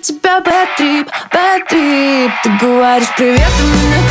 тебя бэт-трип, бэт-трип Ты говоришь привет, у меня